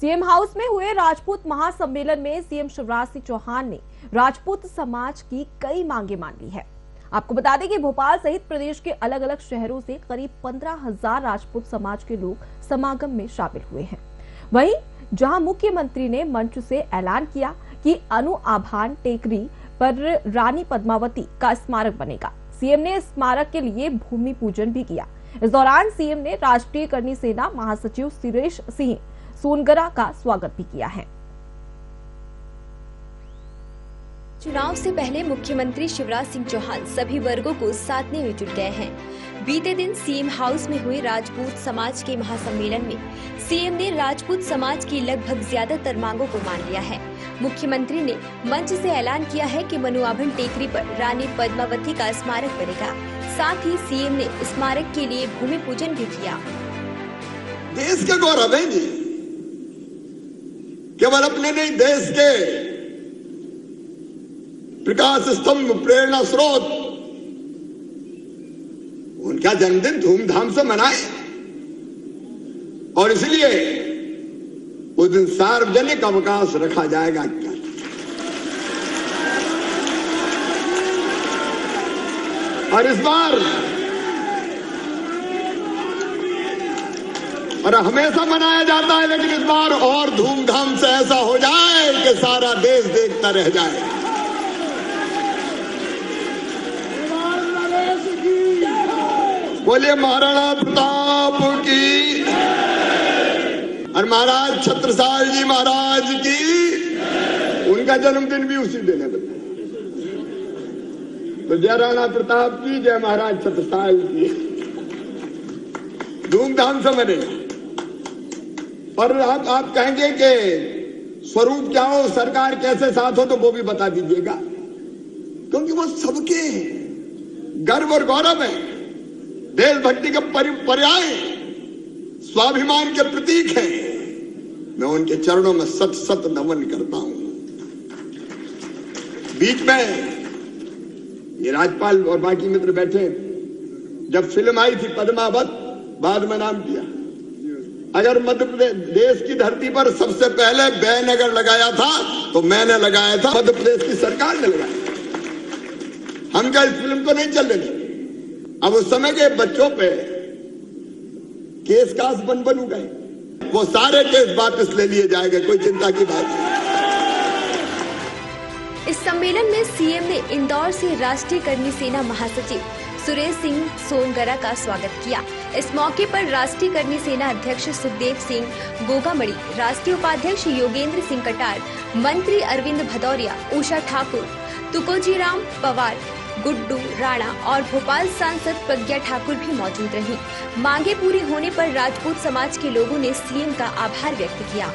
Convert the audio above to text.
CM house में हुए राजपूत महासम्मेलन में सीएम शिवराज सिंह चौहान ने राजपूत समाज की कई मांगे मान ली है। आपको बता दें कि भोपाल सहित प्रदेश के अलग अलग शहरों से करीब पंद्रह हज़ार राजपूत समाज के लोग समागम में शामिल हुए हैं। वहीं, जहाँ मुख्यमंत्री ने मंच से ऐलान किया कि अनु आभान टेकरी पर रानी पद्मावती का स्मारक बनेगा। सीएम ने स्मारक के लिए भूमि पूजन भी किया। इस दौरान सीएम ने राष्ट्रीय करनी सेना महासचिव सुरेश सिंह सोनगरा का स्वागत भी किया है। चुनाव से पहले मुख्यमंत्री शिवराज सिंह चौहान सभी वर्गों को साधने में जुट गए हैं। बीते दिन सीएम हाउस में हुए राजपूत समाज के महासम्मेलन में सीएम ने राजपूत समाज की लगभग ज़्यादातर मांगों को मान लिया है। मुख्यमंत्री ने मंच से ऐलान किया है कि मनुआभन टेकरी पर रानी पद्मावती का स्मारक बनेगा। साथ ही सीएम ने स्मारक के लिए भूमि पूजन भी किया। देश के गौरव है जी। केवल अपने नहीं देश के प्रकाश स्तंभ, प्रेरणा स्रोत, उनका जन्मदिन धूमधाम से मनाए। और इसलिए उस दिन सार्वजनिक अवकाश रखा जाएगा। क्या और इस बार और हमेशा मनाया जाता है, लेकिन इस बार और धूमधाम से ऐसा हो जाए कि सारा देश देखता रह जाए। बोलिए, महाराणा प्रताप की। और महाराज छत्रसाल जी महाराज की। उनका जन्मदिन भी उसी दिन है। तो जय राणा प्रताप की जय महाराज छत्रसाल की धूमधाम से मने और आप आप कहेंगे कि स्वरूप क्या हो, सरकार कैसे साथ हो तो वो भी बता दीजिएगा। क्योंकि वो सबके गर्व और गौरव है। देशभक्ति के पर्याय, स्वाभिमान के प्रतीक है। मैं उनके चरणों में सत सत नमन करता हूँ। बीच में ये राज्यपाल और बाकी मित्र बैठे। जब फ़िल्म आई थी पद्मावत, बाद में नाम किया अगर मध्य प्रदेश देश की धरती पर सबसे पहले बैन अगर लगाया था तो मैंने लगाया था, मध्य प्रदेश की सरकार ने लगाया हम क्या इस फ़िल्म को नहीं चलने देंगे अब उस समय के बच्चों पे केस कास बन बनू गए। वो सारे केस वापस ले लिए जाएँगे, कोई चिंता की बात नहीं। इस सम्मेलन में सीएम ने इंदौर से राष्ट्रीय करनी सेना महासचिव सुरेश सिंह सोनगरा का स्वागत किया। इस मौके पर राष्ट्रीय कर्मी सेना अध्यक्ष सुखदेव सिंह, गोगामड़ी राष्ट्रीय उपाध्यक्ष योगेंद्र सिंह कटार, मंत्री अरविंद भदौरिया, उषा ठाकुर तुकोजी राम पवार, गुड्डू राणा और भोपाल सांसद प्रज्ञा ठाकुर भी मौजूद रही। मांगे पूरी होने पर राजपूत समाज के लोगों ने सीएम का आभार व्यक्त किया।